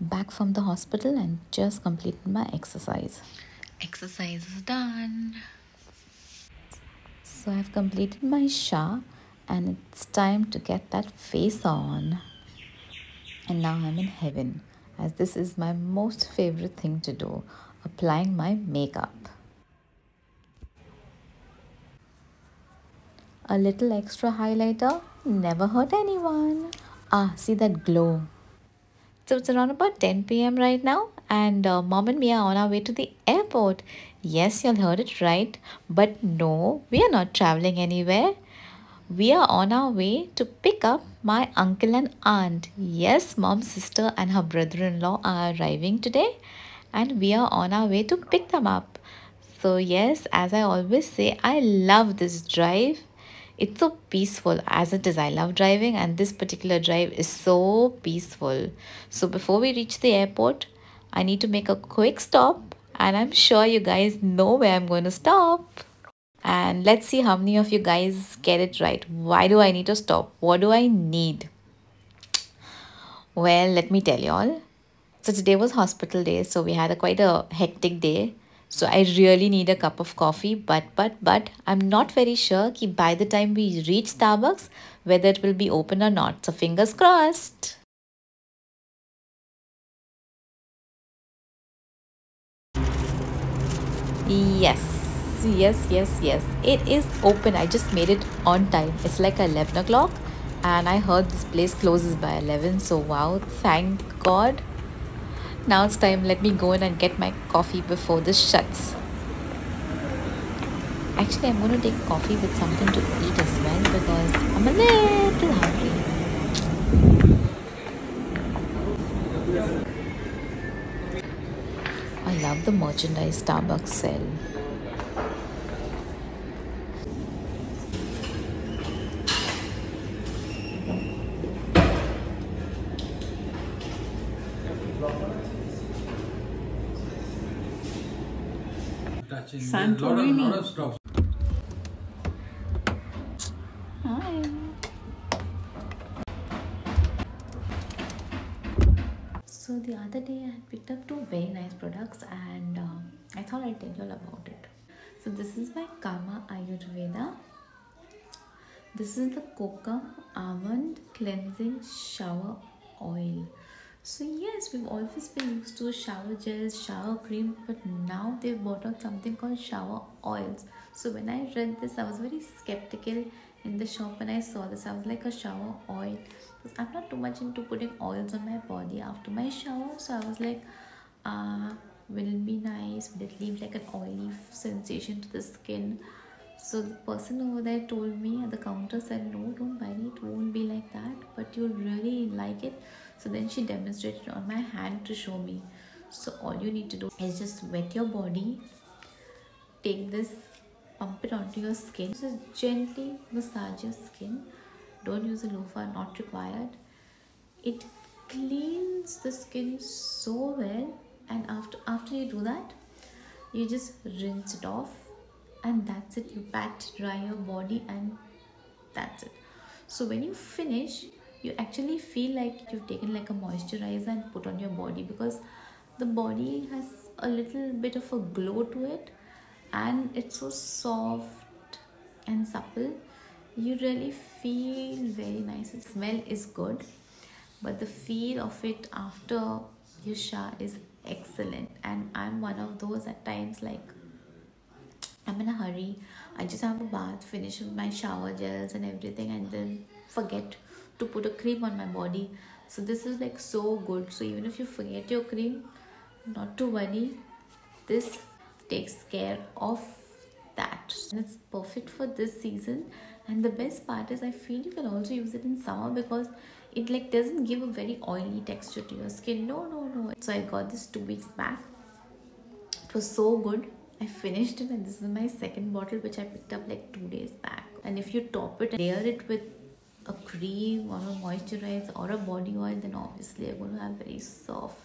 back from the hospital and just completed my exercise. Exercise is done. So I've completed my shower and it's time to get that face on. And now I'm in heaven as this is my most favorite thing to do applying my makeup. A little extra highlighter never hurt anyone. Ah, see that glow. So it's around about 10 p.m. right now, and uh, mom and me are on our way to the airport. Yes, you all heard it right, but no, we are not traveling anywhere. We are on our way to pick up my uncle and aunt. Yes, mom's sister and her brother in law are arriving today, and we are on our way to pick them up. So, yes, as I always say, I love this drive it's so peaceful as it is. I love driving, and this particular drive is so peaceful. So, before we reach the airport, I need to make a quick stop, and I'm sure you guys know where I'm going to stop. And let's see how many of you guys get it right. Why do I need to stop? What do I need? Well, let me tell you all. So today was hospital day, so we had a quite a hectic day. So I really need a cup of coffee, but but but I'm not very sure कि by the time we reach Starbucks whether it will be open or not. So fingers crossed. Yes, yes, yes, yes. It is open. I just made it on time. It's like 11 o'clock and I heard this place closes by 11. So wow, thank God. Now it's time, let me go in and get my coffee before this shuts. Actually, I'm going to take coffee with something to eat as well because I'm a little hungry. I love the merchandise Starbucks sell. Santorini. Hi. So the other day I had picked up two very nice products and uh, I thought I'd tell you all about it. So this is by Kama Ayurveda. This is the Kokum Almond Cleansing Shower Oil. So yes, we've always been used to shower gels, shower cream, but now they've brought out something called shower oils. So when I read this, I was very skeptical in the shop when I saw this. I was like a shower oil because I'm not too much into putting oils on my body after my shower. So I was like, uh, will it be nice? Will it leave like an oily sensation to the skin? So the person over there told me at the counter said, no, don't worry, it won't be like that, but you'll really like it so then she demonstrated on my hand to show me. So all you need to do is just wet your body take this pump it onto your skin. Just gently massage your skin. Don't use a loofah not required. It cleans the skin so well and after after you do that you just rinse it off and that's it. You pat dry your body and that's it. So when you finish you actually feel like you've taken like a moisturizer and put on your body because the body has a little bit of a glow to it and it's so soft and supple. You really feel very nice. The smell is good but the feel of it after your shower is excellent. And i'm one of those at times like i'm in a hurry. I just have a bath finish with my shower gels and everything and then forget to put a cream on my body. So this is like so good. So even if you forget your cream not to worry. This takes care of that. And it's perfect for this season. And the best part is i feel you can also use it in summer because it like doesn't give a very oily texture to your skin. No no no. So i got this two weeks back. It was so good. I finished it and this is my second bottle which i picked up like two days back. And if you top it layer it with a cream or a moisturizer or a body oil then obviously you're going to have very soft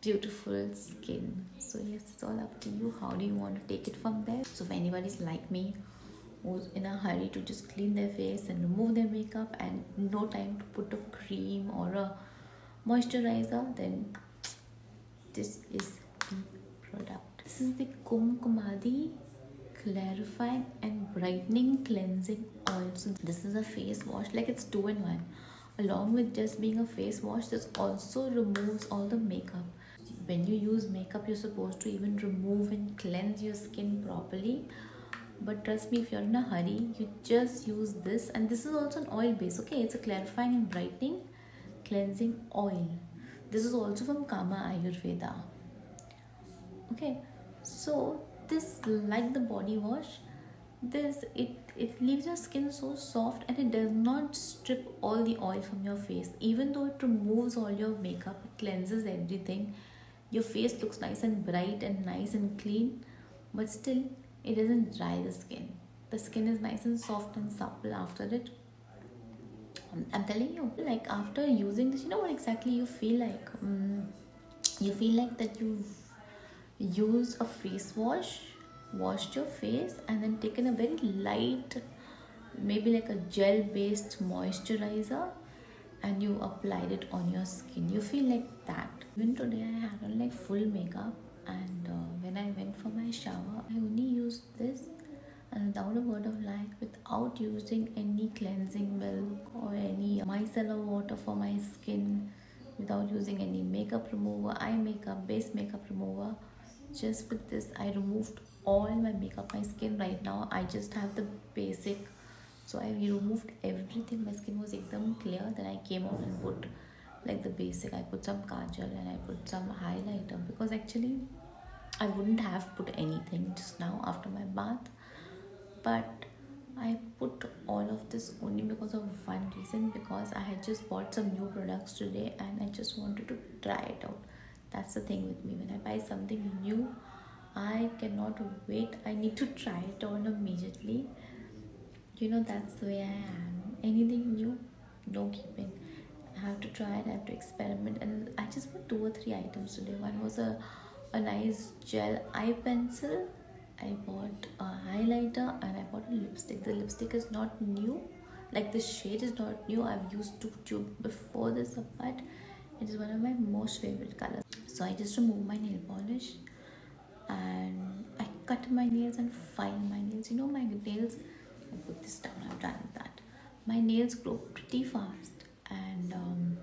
beautiful skin. So yes it's all up to you. How do you want to take it from there? So if anybody's like me who's in a hurry to just clean their face and remove their makeup and no time to put a cream or a moisturizer then this is the product. This is the kumkumadi clarifying and brightening cleansing oil so this is a face wash like it's two in one. Along with just being a face wash this also removes all the makeup. When you use makeup you're supposed to even remove and cleanse your skin properly. But trust me if you're in a hurry you just use this. And this is also an oil base okay? It's a clarifying and brightening cleansing oil. This is also from kama ayurveda. Okay so this like the body wash this it it leaves your skin so soft and it does not strip all the oil from your face. Even though it removes all your makeup it cleanses everything. Your face looks nice and bright and nice and clean but still it doesn't dry the skin. The skin is nice and soft and supple after it. I'm telling you like after using this you know what exactly you feel like? Um, you feel like that you've used a face wash washed your face and then taken a very light maybe like a gel based moisturizer and you applied it on your skin. You feel like that. Even today i had on like full makeup and uh, when i went for my shower i only used this and without a word of lie without using any cleansing milk or any micellar water for my skin without using any makeup remover eye makeup base makeup remover just with this i removed all my makeup my skin right now. I just have the basic so i removed everything. My skin was ekdam clear. Then i came out and put like the basic. I put some kajal and i put some highlighter because actually i wouldn't have put anything just now after my bath. But i put all of this only because of one reason because i had just bought some new products today and i just wanted to try it out. That's the thing with me when I buy something new I cannot wait. I need to try it on immediately. You know, that's the way I am. Anything new, no keeping. I have to try it, I have to experiment. And I just bought two or three items today. One was a, a nice gel eye pencil. I bought a highlighter and I bought a lipstick. The lipstick is not new. Like the shade is not new. I've used two tube before this, but it is one of my most favorite colors. So I just removed my nail polish and I cut my nails and file my nails. You know my nails, I put this down, I've done with that. My nails grow pretty fast and um,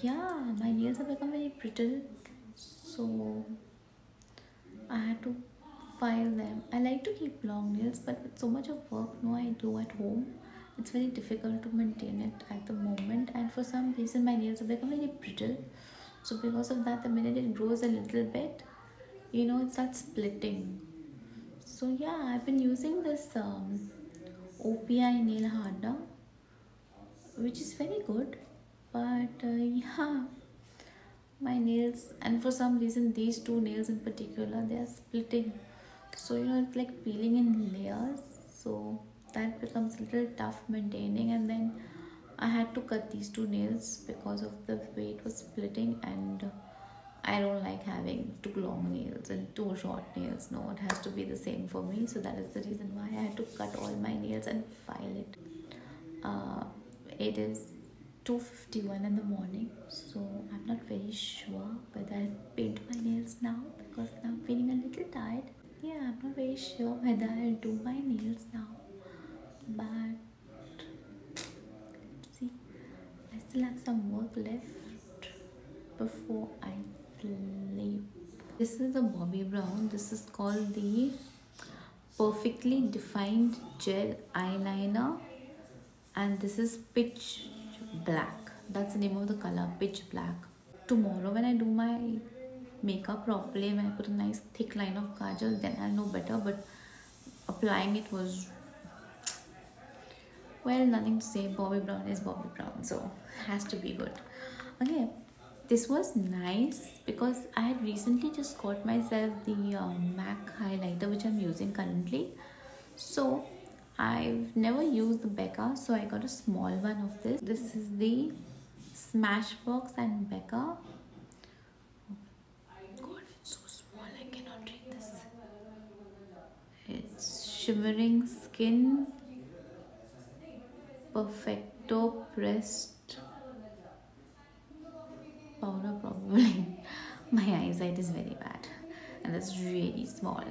yeah, my nails have become very brittle. So I had to file them. I like to keep long nails but so much of work no I do at home. It's very difficult to maintain it at the moment. And for some reason my nails have become very brittle. So because of that the minute it grows a little bit you know it starts splitting. So yeah i've been using this um, opi nail hardener which is very good. But uh, yeah my nails and for some reason these two nails in particular they are splitting. So you know it's like peeling in layers. So that becomes a little tough maintaining and then i had to cut these two nails because of the way it was splitting and I don't like having two long nails and two short nails. No, it has to be the same for me. So that is the reason why I had to cut all my nails and file it. Uh, it is 2.51 in the morning. So I'm not very sure whether I'll paint my nails now because I'm feeling a little tired. Yeah, I'm not very sure whether I'll do my nails now. But see, I still have some work left before I sleep. This is the Bobbi Brown. This is called the Perfectly Defined Gel Eyeliner. And this is Pitch Black. That's the name of the color, Pitch Black. Tomorrow when I do my makeup properly, when I put a nice thick line of kajal, then I'll know better. But applying it was well nothing to say. Bobbi brown is bobbi brown so has to be good. Okay this was nice because I had recently just got myself the uh, MAC highlighter which I'm using currently. So I've never used the Becca so I got a small one of this. This is the Smashbox and Becca. God it's so small I cannot read this it's shimmering skin perfector pressed powder. Probably. My eyesight is very bad and it's really small.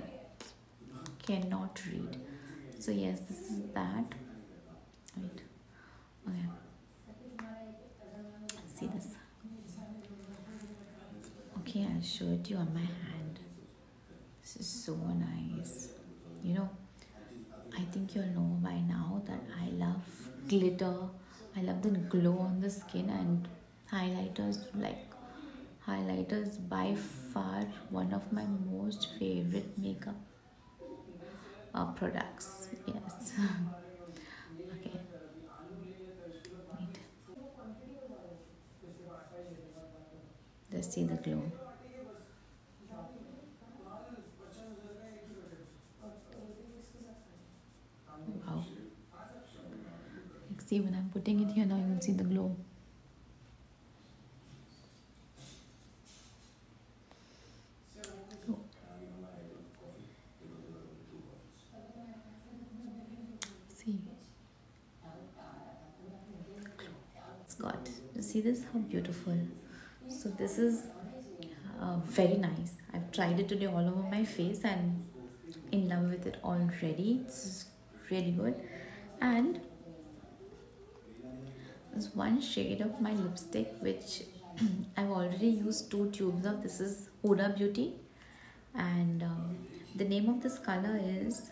Cannot read. So yes this is that. Wait. Okay. See this. Okay i'll show it you on my hand. This is so nice. You know i think you'll know by now that i love glitter. I love the glow on the skin and highlighters like highlighters by far one of my most favorite makeup uh, products. Yes. Okay. Wait. just see the glow wow like see when i'm putting it here now you'll see the glow. See. It's got you see this? How beautiful. So this is uh, very nice. I've tried it today all over my face and in love with it already. It's really good. And there's one shade of my lipstick which i've already used two tubes of. This is huda beauty. And um, the name of this color is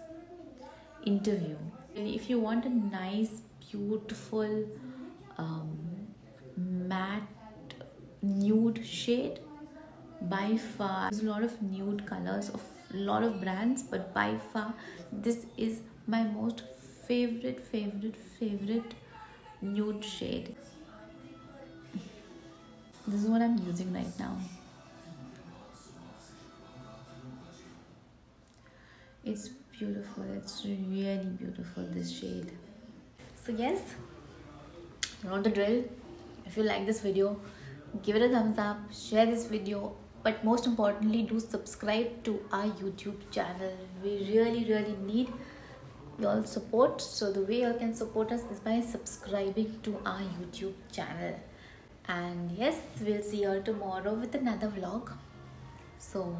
interview. If you want a nice beautiful um, matte nude shade by far there's a lot of nude colors of a lot of brands but by far this is my most favorite favorite favorite nude shade. This is what i'm using right now. It's beautiful. It's really beautiful this shade. So yes. You know the drill if you like this video give it a thumbs up share this video but most importantly do subscribe to our youtube channel. We really really need your support. So the way you can support us is by subscribing to our youtube channel. And yes we'll see you all tomorrow with another vlog. So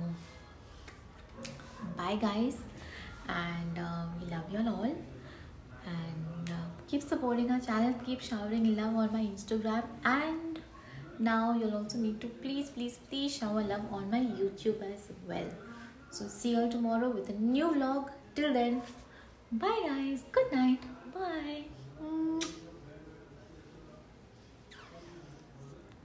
bye guys. And uh, we love you all. And uh, keep supporting our channel. Keep showering love on my instagram. And now you'll also need to please please please shower love on my youtube as well. So see you all tomorrow with a new vlog. Till then bye guys. Good night. Bye